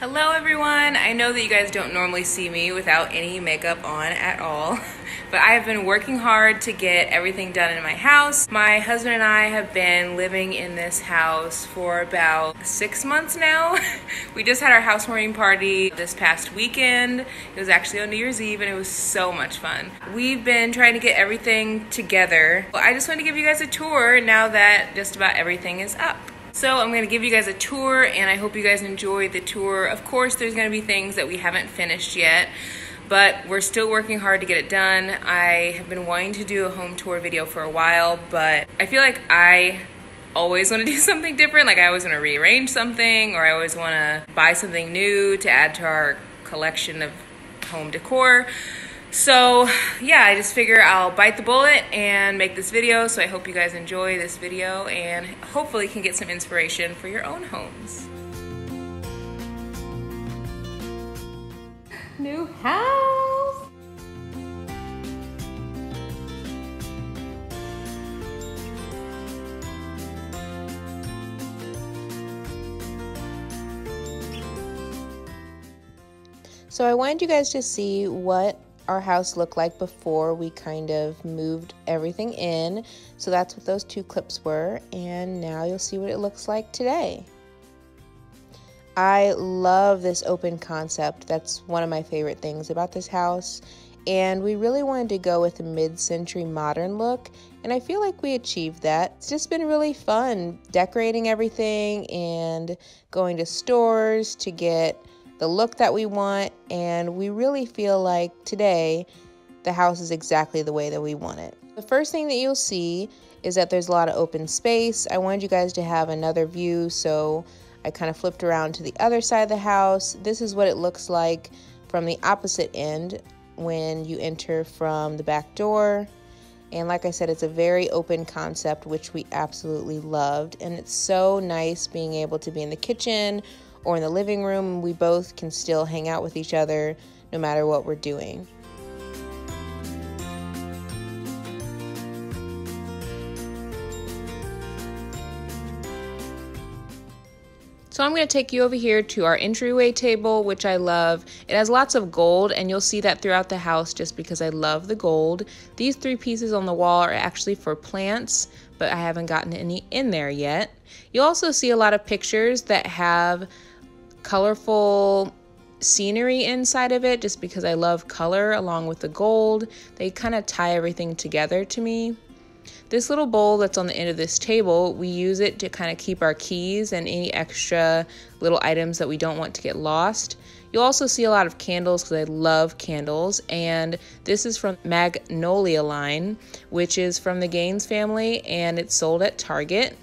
Hello everyone! I know that you guys don't normally see me without any makeup on at all, but I have been working hard to get everything done in my house. My husband and I have been living in this house for about six months now. we just had our housewarming party this past weekend. It was actually on New Year's Eve and it was so much fun. We've been trying to get everything together. Well, I just want to give you guys a tour now that just about everything is up. So I'm going to give you guys a tour and I hope you guys enjoy the tour. Of course, there's going to be things that we haven't finished yet, but we're still working hard to get it done. I have been wanting to do a home tour video for a while, but I feel like I always want to do something different. Like I always want to rearrange something or I always want to buy something new to add to our collection of home decor. So yeah, I just figure I'll bite the bullet and make this video. So I hope you guys enjoy this video and hopefully can get some inspiration for your own homes. New house. So I wanted you guys to see what our house looked like before we kind of moved everything in. So that's what those two clips were. And now you'll see what it looks like today. I love this open concept. That's one of my favorite things about this house. And we really wanted to go with a mid-century modern look. And I feel like we achieved that. It's just been really fun decorating everything and going to stores to get the look that we want, and we really feel like today the house is exactly the way that we want it. The first thing that you'll see is that there's a lot of open space. I wanted you guys to have another view, so I kind of flipped around to the other side of the house. This is what it looks like from the opposite end when you enter from the back door. And like I said, it's a very open concept, which we absolutely loved. And it's so nice being able to be in the kitchen or in the living room, we both can still hang out with each other no matter what we're doing. So I'm going to take you over here to our entryway table, which I love. It has lots of gold, and you'll see that throughout the house just because I love the gold. These three pieces on the wall are actually for plants, but I haven't gotten any in there yet. You'll also see a lot of pictures that have colorful scenery inside of it just because I love color along with the gold. They kind of tie everything together to me. This little bowl that's on the end of this table, we use it to kind of keep our keys and any extra little items that we don't want to get lost. You'll also see a lot of candles because I love candles. And this is from Magnolia line, which is from the Gaines family and it's sold at Target.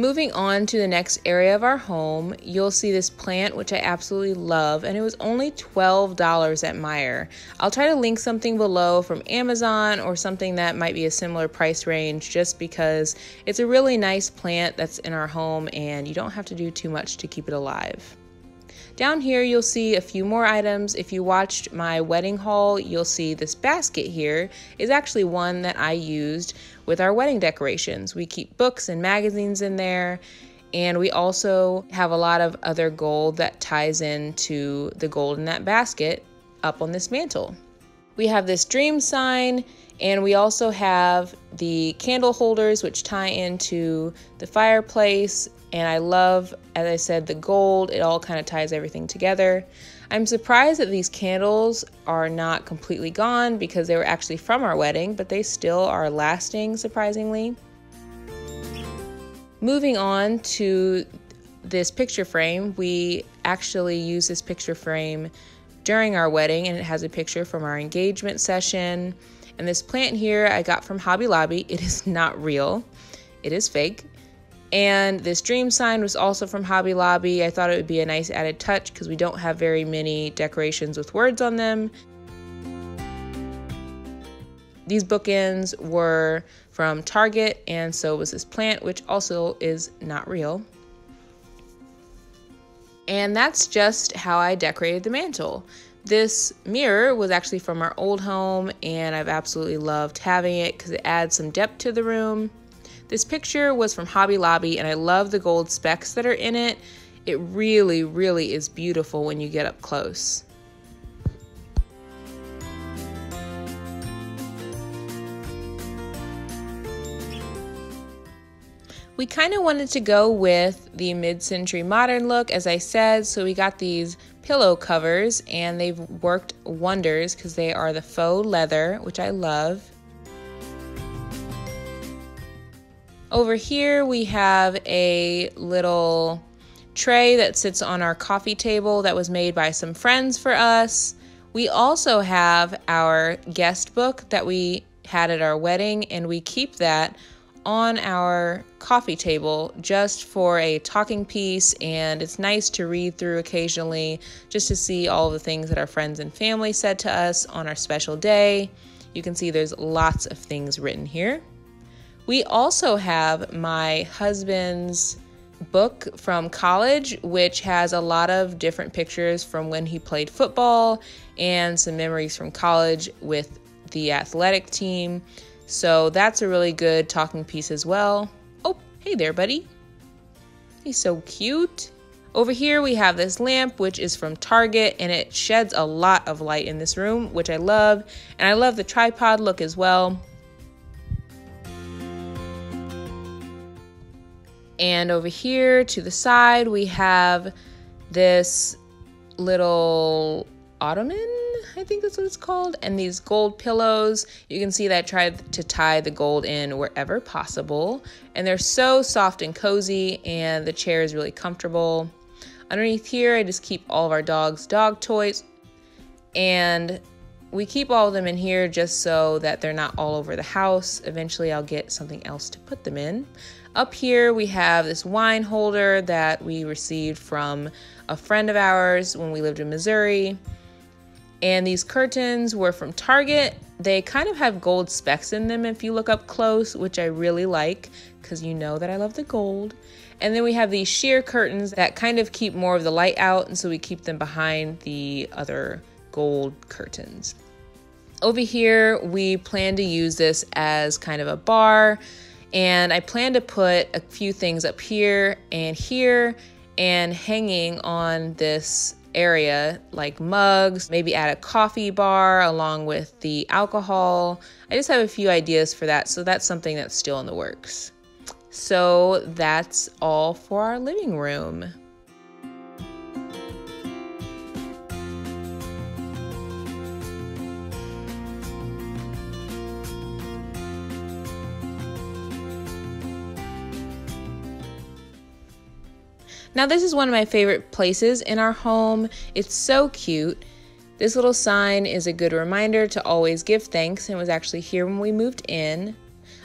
Moving on to the next area of our home, you'll see this plant, which I absolutely love, and it was only $12 at Meijer. I'll try to link something below from Amazon or something that might be a similar price range just because it's a really nice plant that's in our home and you don't have to do too much to keep it alive. Down here, you'll see a few more items. If you watched my wedding haul, you'll see this basket here is actually one that I used with our wedding decorations. We keep books and magazines in there. And we also have a lot of other gold that ties into the gold in that basket up on this mantle. We have this dream sign, and we also have the candle holders, which tie into the fireplace and I love, as I said, the gold. It all kind of ties everything together. I'm surprised that these candles are not completely gone because they were actually from our wedding, but they still are lasting surprisingly. Moving on to this picture frame, we actually use this picture frame during our wedding and it has a picture from our engagement session. And this plant here I got from Hobby Lobby. It is not real, it is fake. And this dream sign was also from Hobby Lobby. I thought it would be a nice added touch because we don't have very many decorations with words on them. These bookends were from Target, and so was this plant, which also is not real. And that's just how I decorated the mantle. This mirror was actually from our old home, and I've absolutely loved having it because it adds some depth to the room. This picture was from Hobby Lobby and I love the gold specks that are in it. It really, really is beautiful when you get up close. We kind of wanted to go with the mid century modern look, as I said, so we got these pillow covers and they've worked wonders because they are the faux leather, which I love. Over here, we have a little tray that sits on our coffee table that was made by some friends for us. We also have our guest book that we had at our wedding, and we keep that on our coffee table just for a talking piece, and it's nice to read through occasionally just to see all the things that our friends and family said to us on our special day. You can see there's lots of things written here. We also have my husband's book from college, which has a lot of different pictures from when he played football and some memories from college with the athletic team. So that's a really good talking piece as well. Oh, hey there, buddy. He's so cute. Over here we have this lamp which is from Target and it sheds a lot of light in this room which I love and I love the tripod look as well. And over here to the side we have this little ottoman I think that's what it's called. And these gold pillows, you can see that I tried to tie the gold in wherever possible. And they're so soft and cozy, and the chair is really comfortable. Underneath here, I just keep all of our dog's dog toys. And we keep all of them in here just so that they're not all over the house. Eventually, I'll get something else to put them in. Up here, we have this wine holder that we received from a friend of ours when we lived in Missouri. And these curtains were from Target. They kind of have gold specks in them if you look up close, which I really like because you know that I love the gold. And then we have these sheer curtains that kind of keep more of the light out, and so we keep them behind the other gold curtains. Over here, we plan to use this as kind of a bar, and I plan to put a few things up here and here and hanging on this area like mugs, maybe add a coffee bar along with the alcohol. I just have a few ideas for that, so that's something that's still in the works. So that's all for our living room. Now, this is one of my favorite places in our home. It's so cute. This little sign is a good reminder to always give thanks and was actually here when we moved in.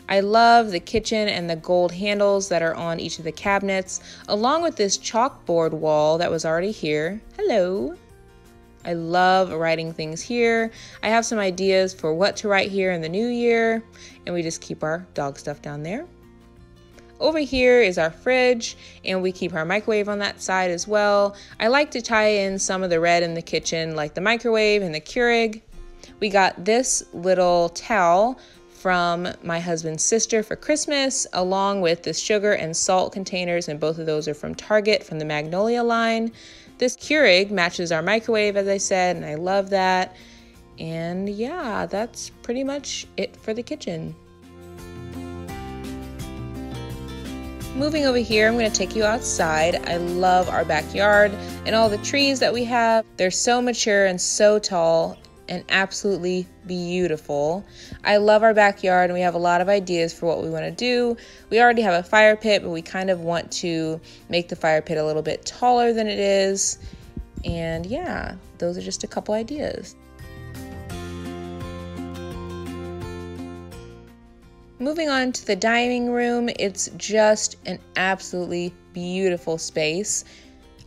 I love the kitchen and the gold handles that are on each of the cabinets, along with this chalkboard wall that was already here. Hello. I love writing things here. I have some ideas for what to write here in the new year, and we just keep our dog stuff down there. Over here is our fridge, and we keep our microwave on that side as well. I like to tie in some of the red in the kitchen, like the microwave and the Keurig. We got this little towel from my husband's sister for Christmas, along with the sugar and salt containers, and both of those are from Target from the Magnolia line. This Keurig matches our microwave, as I said, and I love that. And yeah, that's pretty much it for the kitchen. Moving over here, I'm going to take you outside. I love our backyard and all the trees that we have. They're so mature and so tall and absolutely beautiful. I love our backyard and we have a lot of ideas for what we want to do. We already have a fire pit, but we kind of want to make the fire pit a little bit taller than it is. And yeah, those are just a couple ideas. Moving on to the dining room, it's just an absolutely beautiful space.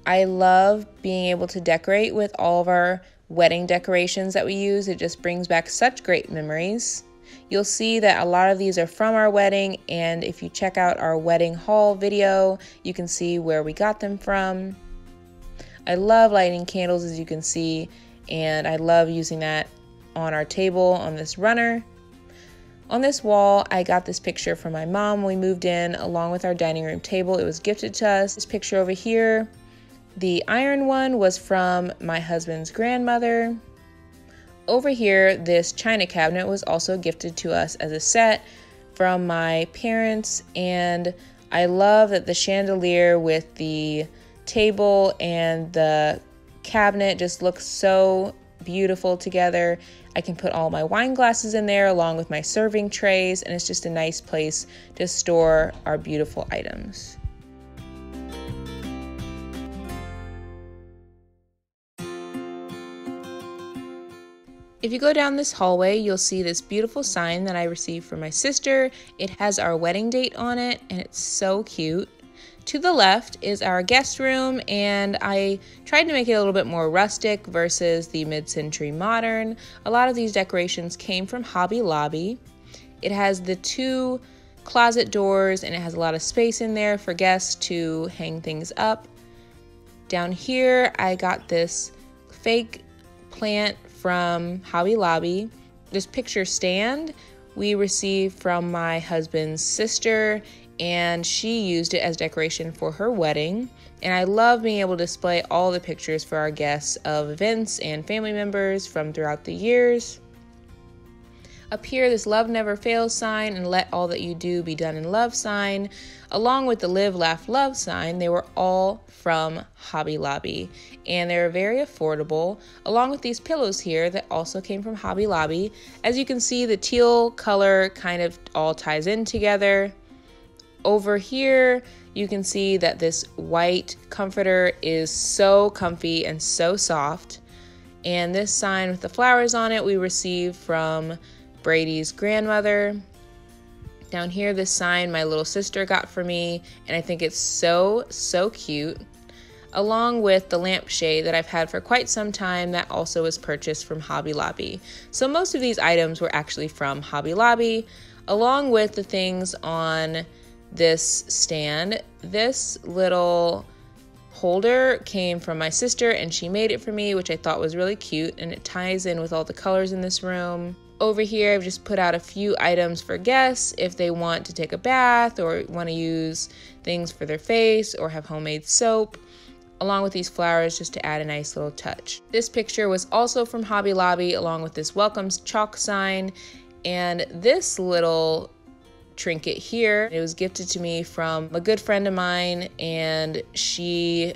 I love being able to decorate with all of our wedding decorations that we use. It just brings back such great memories. You'll see that a lot of these are from our wedding, and if you check out our wedding haul video, you can see where we got them from. I love lighting candles, as you can see, and I love using that on our table on this runner. On this wall, I got this picture from my mom when we moved in, along with our dining room table. It was gifted to us. This picture over here The iron one was from my husband's grandmother. Over here, this china cabinet was also gifted to us as a set from my parents, and I love that the chandelier with the table and the cabinet just looks so beautiful together. I can put all my wine glasses in there along with my serving trays, and it's just a nice place to store our beautiful items. If you go down this hallway, you'll see this beautiful sign that I received from my sister. It has our wedding date on it, and it's so cute. To the left is our guest room, and I tried to make it a little bit more rustic versus the mid century modern. A lot of these decorations came from Hobby Lobby. It has the two closet doors, and it has a lot of space in there for guests to hang things up. Down here, I got this fake plant from Hobby Lobby. This picture stand we received from my husband's sister, and she used it as decoration for her wedding. And I love being able to display all the pictures for our guests of events and family members from throughout the years. Up here, this love never fails sign and let all that you do be done in love sign, along with the live, laugh, love sign, they were all from Hobby Lobby and they're very affordable, along with these pillows here that also came from Hobby Lobby. As you can see, the teal color kind of all ties in together. Over here, you can see that this white comforter is so comfy and so soft. And this sign with the flowers on it we received from Brady's grandmother. Down here, this sign my little sister got for me, and I think it's so, so cute. Along with the lampshade that I've had for quite some time, that also was purchased from Hobby Lobby. So, most of these items were actually from Hobby Lobby, along with the things on this stand. This little holder came from my sister and she made it for me, which I thought was really cute and it ties in with all the colors in this room. Over here, I've just put out a few items for guests if they want to take a bath or want to use things for their face or have homemade soap, along with these flowers just to add a nice little touch. This picture was also from Hobby Lobby, along with this welcomes chalk sign and this little trinket here. It was gifted to me from a good friend of mine, and she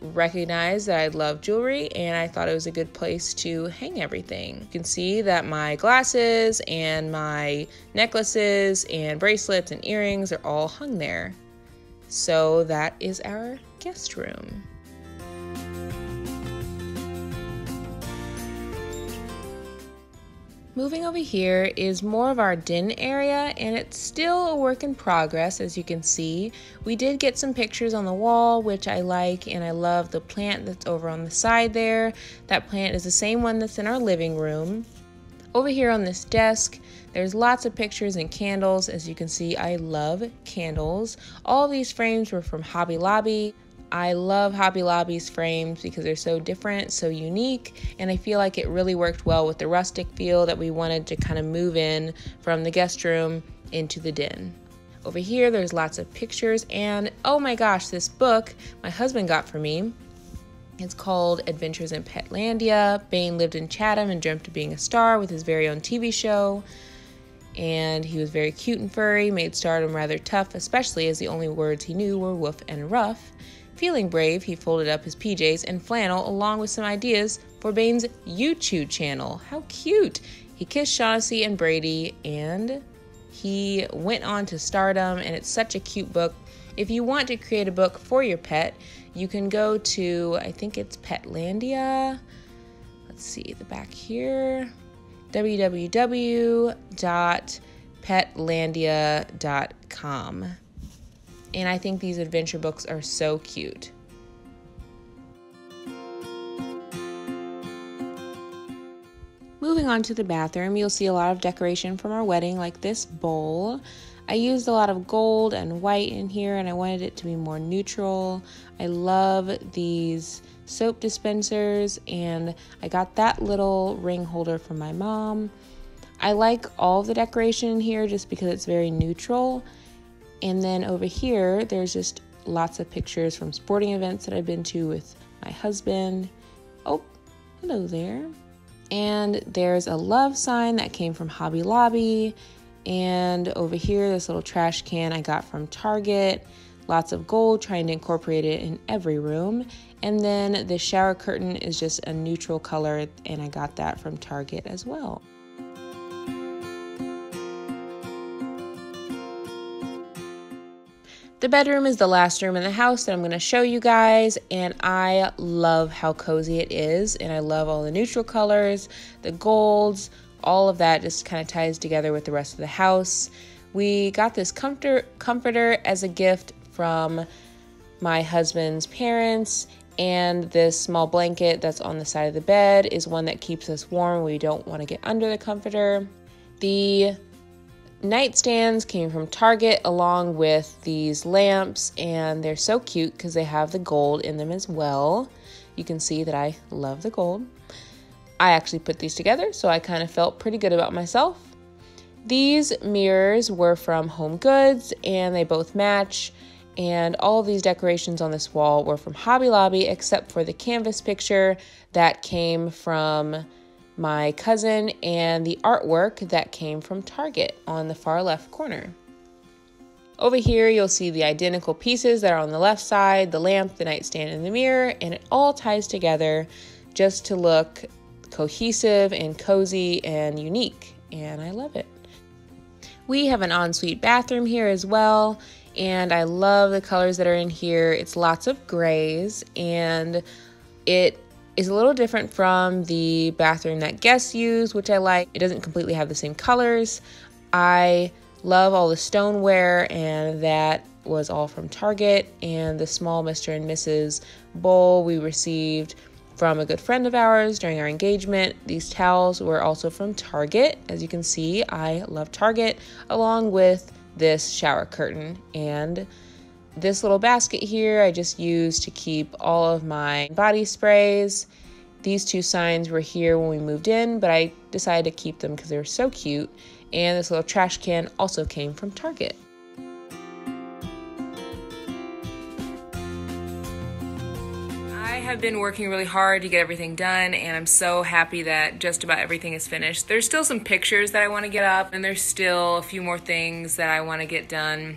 recognized that I love jewelry and I thought it was a good place to hang everything. You can see that my glasses and my necklaces and bracelets and earrings are all hung there. So that is our guest room. Moving over here is more of our den area and it's still a work in progress as you can see. We did get some pictures on the wall which I like and I love the plant that's over on the side there. That plant is the same one that's in our living room. Over here on this desk there's lots of pictures and candles. As you can see I love candles. All these frames were from Hobby Lobby. I love Hobby Lobby's frames because they're so different, so unique, and I feel like it really worked well with the rustic feel that we wanted to kind of move in from the guest room into the den. Over here, there's lots of pictures, and oh my gosh, this book my husband got for me. It's called Adventures in Petlandia. Bane lived in Chatham and dreamt of being a star with his very own TV show. And he was very cute and furry, made stardom rather tough, especially as the only words he knew were woof and rough. Feeling brave, he folded up his PJs and flannel along with some ideas for Bane's YouTube channel. How cute! He kissed Shawnaci and Brady, and he went on to stardom, and it's such a cute book. If you want to create a book for your pet, you can go to, I think it's Petlandia. Let's see the back here www.petlandia.com and I think these adventure books are so cute. Moving on to the bathroom, you'll see a lot of decoration from our wedding, like this bowl. I used a lot of gold and white in here, and I wanted it to be more neutral. I love these soap dispensers, and I got that little ring holder from my mom. I like all the decoration in here just because it's very neutral. And then over here, there's just lots of pictures from sporting events that I've been to with my husband. Oh, hello there. And there's a love sign that came from Hobby Lobby. And over here, this little trash can I got from Target. Lots of gold, trying to incorporate it in every room. And then the shower curtain is just a neutral color, and I got that from Target as well. The bedroom is the last room in the house that I'm going to show you guys, and I love how cozy it is, and I love all the neutral colors, the golds, all of that just kind of ties together with the rest of the house. We got this comforter, comforter as a gift from my husband's parents, and this small blanket that's on the side of the bed is one that keeps us warm. We don't want to get under the comforter. The nightstands came from Target along with these lamps, and they're so cute because they have the gold in them as well. You can see that I love the gold. I actually put these together, so I kind of felt pretty good about myself. These mirrors were from Home Goods, and they both match. And all of these decorations on this wall were from Hobby Lobby, except for the canvas picture that came from my cousin, and the artwork that came from Target on the far left corner. Over here, you'll see the identical pieces that are on the left side the lamp, the nightstand, and the mirror, and it all ties together just to look cohesive and cozy and unique, and I love it. We have an ensuite bathroom here as well, and I love the colors that are in here. It's lots of grays, and it is a little different from the bathroom that guests use, which I like. It doesn't completely have the same colors. I love all the stoneware, and that was all from Target. And the small Mr. and Mrs. bowl we received from a good friend of ours during our engagement. These towels were also from Target. As you can see, I love Target, along with this shower curtain and this little basket here I just used to keep all of my body sprays. These two signs were here when we moved in, but I decided to keep them because they were so cute. And this little trash can also came from Target. I have been working really hard to get everything done, and I'm so happy that just about everything is finished. There's still some pictures that I want to get up, and there's still a few more things that I want to get done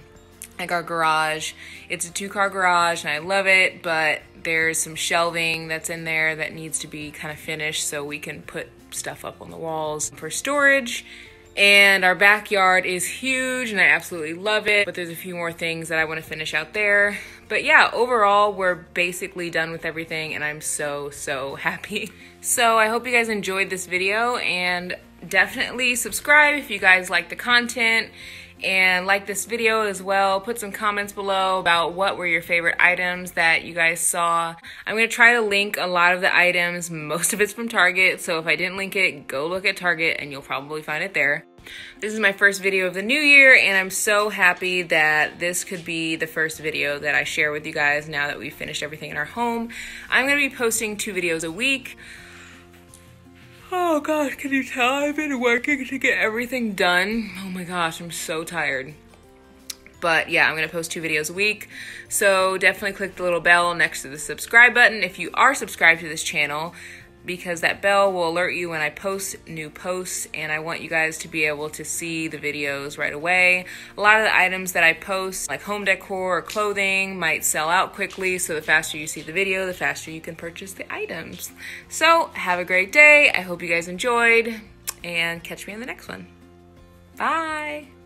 like our garage. It's a two car garage and I love it, but there's some shelving that's in there that needs to be kind of finished so we can put stuff up on the walls for storage. And our backyard is huge and I absolutely love it, but there's a few more things that I want to finish out there. But yeah, overall, we're basically done with everything and I'm so, so happy. So I hope you guys enjoyed this video and definitely subscribe if you guys like the content and like this video as well. Put some comments below about what were your favorite items that you guys saw. I'm going to try to link a lot of the items. Most of it's from Target, so if I didn't link it, go look at Target and you'll probably find it there. This is my first video of the new year and I'm so happy that this could be the first video that I share with you guys now that we've finished everything in our home. I'm going to be posting two videos a week. Oh gosh, can you tell I've been working to get everything done? Oh my gosh, I'm so tired. But yeah, I'm gonna post two videos a week. So definitely click the little bell next to the subscribe button if you are subscribed to this channel because that bell will alert you when I post new posts and I want you guys to be able to see the videos right away. A lot of the items that I post, like home decor or clothing, might sell out quickly, so the faster you see the video, the faster you can purchase the items. So, have a great day. I hope you guys enjoyed and catch me in the next one. Bye!